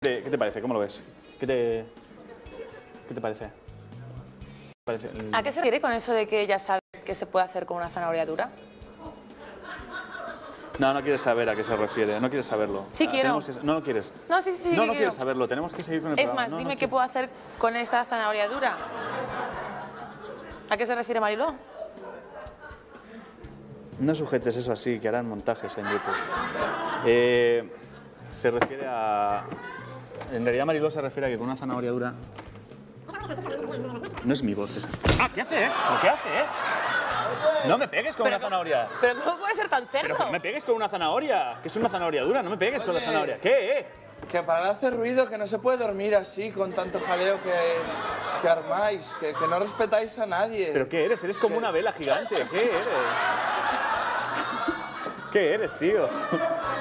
¿Qué te parece? ¿Cómo lo ves? ¿Qué te, qué te parece? ¿A qué se refiere con eso de que ya sabe qué se puede hacer con una zanahoria dura? No, no quieres saber a qué se refiere. No quieres saberlo. Sí quiero. Que- no, no quieres. No, sí, sí, sí. no, no quieres saberlo. Tenemos que seguir con el Es programa. más, No, no dime qué puedo hacer con esta zanahoria dura. ¿A qué se refiere Mariló? No sujetes eso así, que harán montajes en YouTube. Eh, se refiere a... En realidad Mariló se refiere a que con una zanahoria dura... No es mi voz esa. Ah, ¿qué haces? ¿Pero qué haces? No me pegues con una zanahoria. ¿Pero cómo puede ser tan cerdo? Pero que no me pegues con una zanahoria, que es una zanahoria dura, no me pegues con la Oye. zanahoria. ¿Qué? eh? Que para no hacer ruido, que no se puede dormir así con tanto jaleo que, que armáis, que, que no respetáis a nadie. ¿Pero qué eres? Eres como una vela gigante. ¿Qué eres? ¿Qué eres, tío?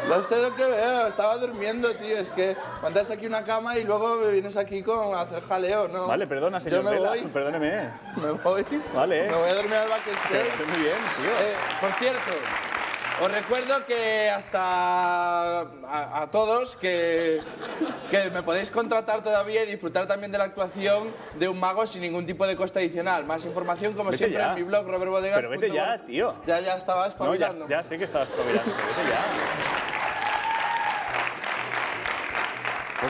No sé lo que veo, estaba durmiendo, tío. Es que mandas aquí una cama y luego me vienes aquí con a hacer jaleo, ¿no? Vale, perdona, señor Yo me Vela. voy, Perdóneme. me voy. Vale. Me voy a dormir al Pero, backstage. muy bien, tío. Eh, por cierto, os recuerdo que hasta a, a todos que, que me podéis contratar todavía y disfrutar también de la actuación de un mago sin ningún tipo de coste adicional. Más información, como Vete siempre, ya. en mi blog, robertbodegas. Pero vete ya, tío. Ya, ya estaba No, ya, espabilando. ya sé que estabas espabilando. pero Vete ya.